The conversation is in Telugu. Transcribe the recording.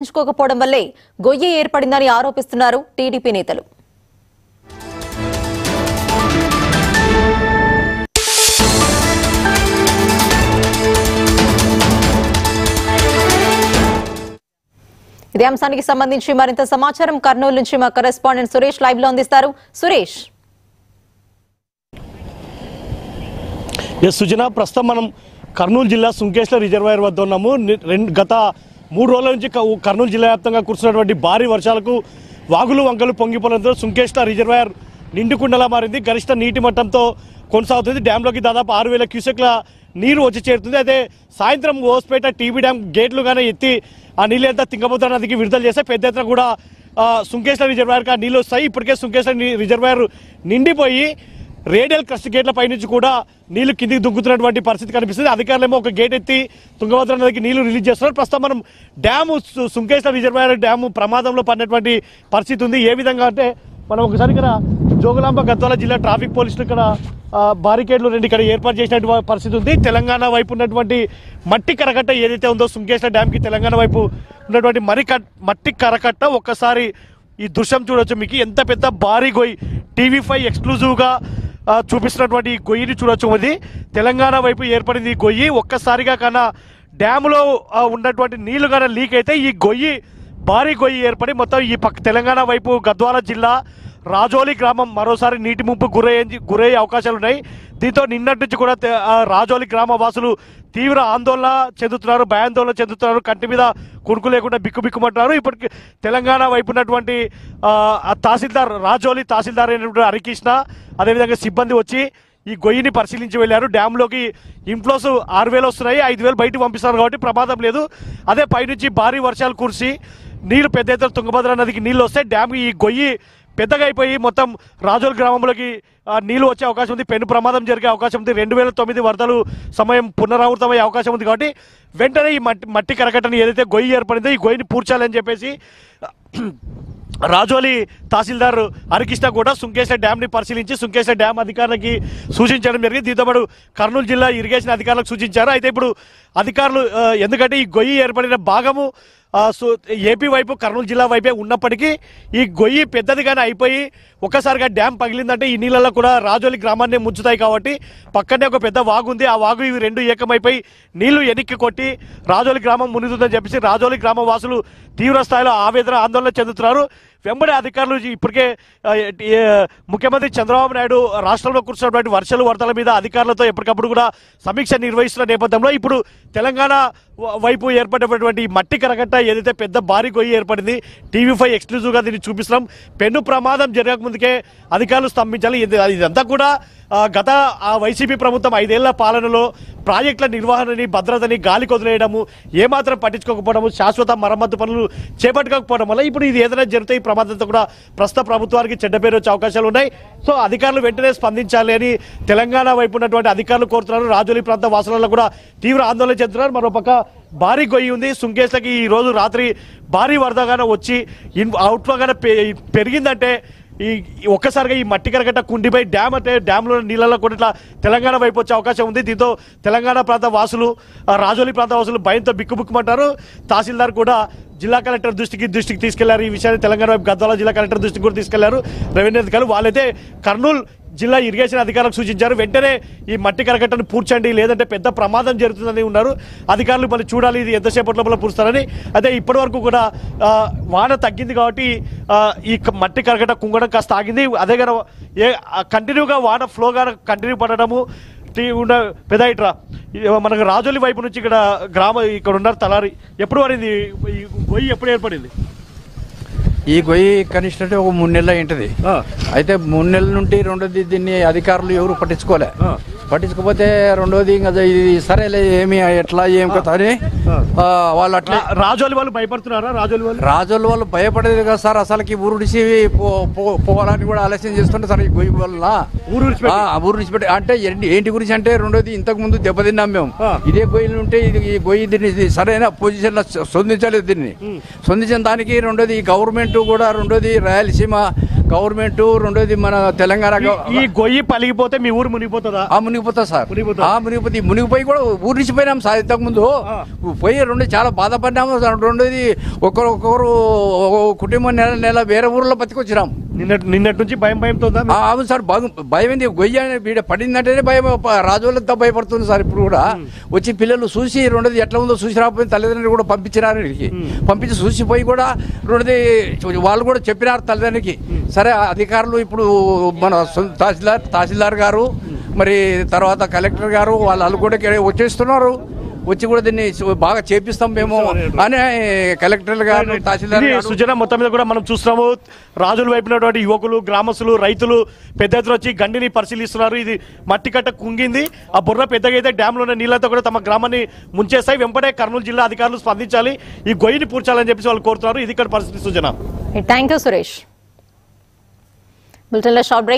పట్టించుకోకపోవడం వల్లే గొయ్యి ఏర్పడిందని ఆరోపిస్తున్నారు టీడీపీ నేతలు. ఇదే అంశానికి సంబంధించి మరింత సమాచారం కర్నూలు నుంచి మా కరెస్పాండెంట్ సురేష్ లైవ్లో అందిస్తారు. సురేష్. ఎస్ సుజన ప్రస్తుతం మనం కర్నూలు జిల్లా సుంకేశ్వర రిజర్వాయర్ వద్ద ఉన్నాము. రెండు గత మూడు రోజుల నుంచి క- కర్నూలు జిల్లా వ్యాప్తంగా కురుస్తున్నటువంటి భారీ వర్షాలకు వాగులు వంకలు పొంగిపోవడంతో సుంకేష్ల రిజర్వాయర్ నిండుకుండలా మారింది. గరిష్ట నీటి మట్టంతో కొనసాగుతుంది. డ్యాంలోకి దాదాపు ఆరు వేల క్యూసెక్ల నీరు వచ్చి చేరుతుంది. అయితే సాయంత్రం ఓస్పేట టీబీ డ్యామ్ గేట్లు కానీ ఎత్తి ఆ నీళ్ళంతా తింగభద్ర నదికి విడుదల చేస్తే పెద్ద ఎత్తున కూడా సుంకేశ్వర రిజర్వాయర్ కా నీళ్ళు వస్తాయి. ఇప్పటికే సుంకేశ్వర రిజర్వాయర్ నిండిపోయి రేడియల్ క్రస్ట్ గేట్ల పైనుంచి కూడా నీళ్ళు కిందికి దుంకుతున్నటువంటి పరిస్థితి కనిపిస్తుంది. అధికారులేమో ఒక గేట్ ఎత్తి తుంగభద్ర నదికి నీళ్ళు రిలీజ్ చేస్తున్నారు. ప్రస్తుతం మనం డ్యాము సుంకేశ్వర రిజర్వాయర్ డ్యాము ప్రమాదంలో పడినటువంటి పరిస్థితి ఉంది. ఏ విధంగా అంటే మనం ఒకసారి ఇక్కడ జోగులాంబ గద్వాల జిల్లా ట్రాఫిక్ పోలీసులు ఇక్కడ బారికేడ్లు రెండు ఇక్కడ ఏర్పాటు చేసినటువంటి పరిస్థితి ఉంది. తెలంగాణ వైపు ఉన్నటువంటి మట్టి కరకట్ట ఏదైతే ఉందో సుంకేశ్వర డ్యామ్కి తెలంగాణ వైపు ఉన్నటువంటి మరి మట్టి కరకట్ట ఒక్కసారి ఈ దృశ్యం చూడొచ్చు మీకు. ఎంత పెద్ద భారీ గోయి టీవీ ఫైవ్ ఎక్స్క్లూజివ్గా చూపిస్తున్నటువంటి ఈ గొయ్యిని చూడొచ్చు అది తెలంగాణ వైపు ఏర్పడింది ఈ గొయ్యి. ఒక్కసారిగా కన్నా డ్యాములో ఉన్నటువంటి నీళ్ళు కన్నా లీక్ అయితే ఈ గొయ్యి భారీ గొయ్యి ఏర్పడి మొత్తం ఈ పక్క తెలంగాణ వైపు గద్వాల జిల్లా రాజోలి గ్రామం మరోసారి నీటి ముంపు గురయ్యే గురయ్యే అవకాశాలు ఉన్నాయి దీంతో నిన్నటి నుంచి కూడా రాజోలి గ్రామ వాసులు తీవ్ర ఆందోళన చెందుతున్నారు భయాందోళన చెందుతున్నారు. కంటి మీద కురుకు లేకుండా బిక్కుబిక్కుమంటున్నారు. ఇప్పటికి తెలంగాణ వైపు ఉన్నటువంటి తహసీల్దార్ రాజోలి తహసీల్దార్ అయినటువంటి హరికృష్ణ అదేవిధంగా సిబ్బంది వచ్చి ఈ గొయ్యిని పరిశీలించి వెళ్ళారు. డ్యాంలోకి ఇన్ఫ్లోస్ ఆరు వేలు వస్తున్నాయి. ఐదు వేలు బయటకు పంపిస్తారు కాబట్టి ప్రమాదం లేదు. అదే పైనుంచి భారీ వర్షాలు కురిసి నీళ్ళు పెద్ద ఎత్తున తుంగభద్ర నదికి నీళ్ళు వస్తే డ్యామ్ ఈ గొయ్యి పెద్దగా అయిపోయి మొత్తం రాజోల్ గ్రామంలోకి నీళ్ళు నీళ్ళు వచ్చే అవకాశం ఉంది. పెను ప్రమాదం జరిగే అవకాశం ఉంది. రెండు వేల తొమ్మిది వరదలు సమయం పునరావృతమయ్యే అవకాశం ఉంది కాబట్టి వెంటనే ఈ మట్టి మట్టి కరకట్టని ఏదైతే గొయ్యి ఏర్పడిందో ఈ గొయ్యిని పూడ్చాలని చెప్పేసి రాజోలి తహసీల్దార్ హరికృష్ణ కూడా సుంకేశ్వర డ్యామ్ని పరిశీలించి సుంకేశ్వర డ్యామ్ అధికారులకి సూచించడం జరిగింది. దీంతోపాటు కర్నూలు జిల్లా ఇరిగేషన్ అధికారులకు సూచించారు. అయితే ఇప్పుడు అధికారులు ఎందుకంటే ఈ గొయ్యి ఏర్పడిన భాగము ఏపీ వైపు కర్నూలు జిల్లా వైపే ఉన్నప్పటికీ ఈ గొయ్యి పెద్దదిగానే అయిపోయి ఒక్కసారిగా డ్యామ్ పగిలిందంటే ఈ నీళ్ళలో కూడా రాజోలి గ్రామాన్ని ముంచుతాయి కాబట్టి పక్కనే ఒక పెద్ద వాగు ఉంది. ఆ వాగు ఇవి రెండు ఏకమైపోయి నీళ్ళు ఎనిక్కి కొట్టి రాజోలి గ్రామం మునుగుతుందని చెప్పేసి రాజోలి గ్రామ వాసులు తీవ్ర స్థాయిలో ఆవేదన ఆందోళన చెందుతున్నారు. వెంబడి అధికారులు ఇప్పటికే ముఖ్యమంత్రి చంద్రబాబు నాయుడు రాష్ట్రంలో కూర్చున్నటువంటి వర్షాలు వరదల మీద అధికారులతో ఎప్పటికప్పుడు కూడా సమీక్ష నిర్వహిస్తున్న నేపథ్యంలో ఇప్పుడు తెలంగాణ వైపు ఏర్పడినటువంటి మట్టి కరగట్ట ఏదైతే పెద్ద భారీ గొయ్యి ఏర్పడింది టీవీ ఫైవ్ ఎక్స్క్లూజివ్గా దీన్ని చూపిస్తున్నాం. పెన్ను ప్రమాదం జరగక ముందుకే అధికారులు స్తంభించాలి. ఇది- ఇదంతా కూడా గత ఆ వైసీపీ ప్రభుత్వం ఐదేళ్ళ పాలనలో ప్రాజెక్టుల నిర్వహణని భద్రతని గాలి కొదిలేయడము ఏమాత్రం పట్టించుకోకపోవడము శాశ్వత మరమ్మతు పనులు చేపట్టకపోవడం వల్ల ఇప్పుడు ఇది ఏదైనా జరిగితే ప్రమాదంతో కూడా ప్రస్తుత ప్రభుత్వానికి చెడ్డ పేరు వచ్చే అవకాశాలు ఉన్నాయి. సో అధికారులు వెంటనే స్పందించాలి అని తెలంగాణ వైపు ఉన్నటువంటి అధికారులు కోరుతున్నారు. రాజోలి ప్రాంత వాసులలో కూడా తీవ్ర ఆందోళన చెందుతున్నారు. మరోపక్క భారీ గొయ్యి ఉంది. సుంకేశ్లకి ఈ రోజు రాత్రి భారీ వరదగానే వచ్చి ఇన్ అవుట్లోగానే పె- పెరిగిందంటే ఈ ఒక్కసారిగా ఈ మట్టి కరగట్ట కుండిపై డ్యామ్ అంటే డ్యామ్లో నీళ్ళలో కూడా ఇట్లా తెలంగాణ వైపు వచ్చే అవకాశం ఉంది. దీంతో తెలంగాణ ప్రాంత వాసులు రాజోలి ప్రాంత వాసులు భయంతో బిక్కుబుక్కుమంటారు. తహసీల్దార్ కూడా జిల్లా కలెక్టర్ దృష్టికి దృష్టికి తీసుకెళ్ళారు. ఈ విషయాన్ని తెలంగాణ వైపు గద్వాల జిల్లా కలెక్టర్ దృష్టికి కూడా తీసుకెళ్ళారు. రెవెన్యూ అధికారులు వాళ్ళైతే కర్నూలు జిల్లా ఇరిగేషన్ అధికారులకు సూచించారు. వెంటనే ఈ మట్టి కరకట్టను పూడ్చండి లేదంటే పెద్ద ప్రమాదం జరుగుతుందని ఉన్నారు. అధికారులు మళ్ళీ చూడాలి ఇది ఎంతసేపటి లోపల పూడుస్తారని. అదే ఇప్పటి వరకు కూడా వాన తగ్గింది కాబట్టి ఈ మట్టి కరకట కుంగడం కాస్త ఆగింది. అదే ఏ కంటిన్యూగా వాన ఫ్లోగా కంటిన్యూ పడడము టీ- ఉన్న పెదాయిట్రా మనకు రాజోలి వైపు నుంచి ఇక్కడ గ్రామ ఇక్కడ ఉన్నారు తలారి ఎప్పుడు వారింది ఈ ఎప్పుడు ఏర్పడింది ఈ గొయ్యి కనిష్ట అంటే ఒక మూడు నెలలు అయింటది. అయితే మూడు నెలల నుండి రెండోది దీన్ని అధికారులు ఎవరు పట్టించుకోలే. పట్టించుకోపోతే రెండోది ఇంకా ఇది సరేలే ఏమి ఎట్లా ఏం కథ అని వాళ్ళు అట్లా. రాజోలి వాళ్ళు భయపడుతున్నారా? రాజోలి వాళ్ళు? రాజోళ్ళు వాళ్ళు భయపడేది కదా సార్ అసలుకి ఊరుడిసి పో- పో- పోవాలని కూడా ఆలస్యం చేస్తుంటే సార్ ఈ గొయ్యి వల్ల. ఊరు ఊరు విడిచిపెట్టి అంటే ఏంటి- గురించి అంటే రెండోది ఇంతకు ముందు దెబ్బతిన్నాం మేము. ఇదే గొయ్యిలు ఉంటే ఇది ఈ గొయ్యి దీన్ని సరైన పొజిషన్ సొందించలేదు దీన్ని. సొందించిన దానికి రెండోది ఈ గవర్నమెంట్ కూడా రెండోది రాయలసీమ గవర్నమెంట్ రెండోది మన తెలంగాణ ఈ గొయ్యి పలిగిపోతే మీ ఊరు మునిగిపోతుందా? ఆ మునిగి మునిగిపోతుంది? సార్. ఆ మునిగిపోతే మునిగిపోయి కూడా ఊరి నుంచి పోయినాం సార్ ఇంతకు ముందు. ఆ. పోయి రెండు చాలా బాధపడినాము రెండోది ఒకరు ఒక్కొక్క కుటుంబం నెల నెల వేరే ఊర్లో బతికొచ్చినాం. నిన్నటి నిన్నటి నుంచి భయం భయంతో అవును సార్ భయం ఏంది గొయ్య వీడ పడిందంటేనే భయం రాజులంతా భయపడుతుంది సార్ ఇప్పుడు కూడా. వచ్చి పిల్లలు చూసి రెండోది ఎట్లా ఉందో చూసి రాకపోయి తల్లిదండ్రులు కూడా పంపించినారు పంపించి చూసిపోయి కూడా రెండోది వాళ్ళు కూడా చెప్పినారు తల్లిదండ్రికి సరే అధికారులు ఇప్పుడు మన తహసీల్దార్ తహసీల్దార్ గారు మరి తర్వాత కలెక్టర్ గారు వాళ్ళు కూడా వచ్చేస్తున్నారు. వచ్చి కూడా దీన్ని బాగా చేపిస్తాం మేము అని కలెక్టర్ గారు తహసీల్దార్ సుజన మొత్తం మీద కూడా మనం చూస్తున్నాము. రాజుల వైపునటువంటి యువకులు గ్రామస్తులు రైతులు పెద్ద ఎత్తున వచ్చి గండిని పరిశీలిస్తున్నారు. ఇది మట్టి కట్ట కుంగింది. ఆ బుర్ర పెద్దగా అయితే డ్యామ్లో ఉన్న నీళ్ళతో కూడా తమ గ్రామాన్ని ముంచేస్తాయి వెంపడే కర్నూలు జిల్లా అధికారులు స్పందించాలి. ఈ గొయ్యిని పూడ్చాలని చెప్పేసి వాళ్ళు కోరుతున్నారు. ఇది ఇక్కడ పరిస్థితి సుజన. థ్యాంక్ యూ సురేష్ బులెటిన్లో షార్ట్ బ్రేక్